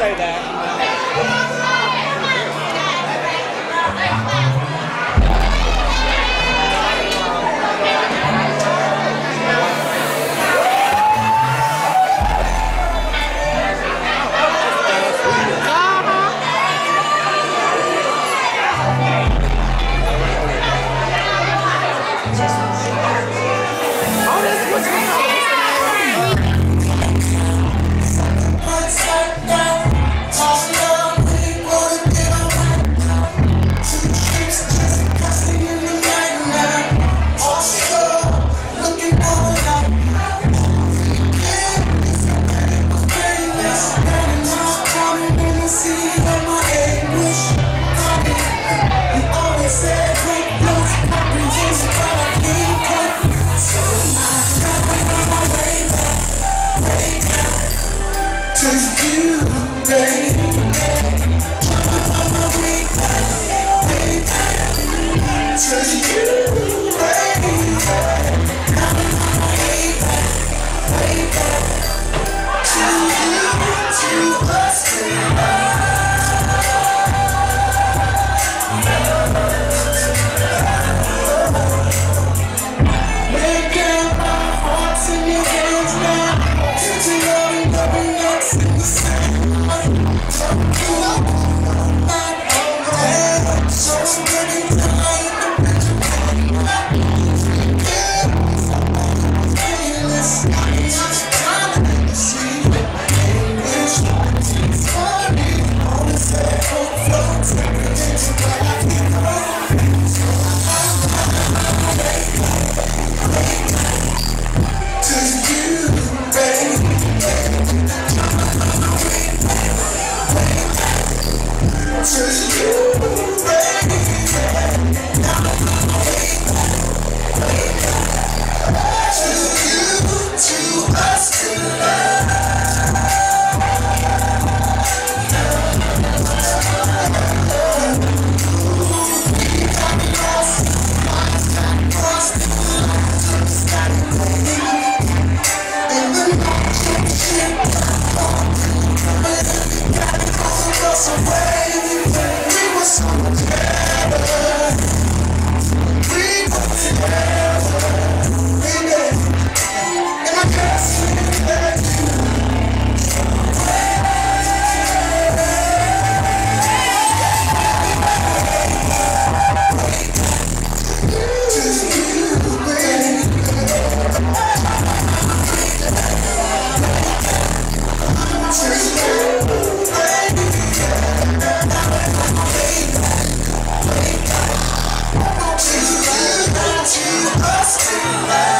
say that. Treasure to us tonight. Senhor.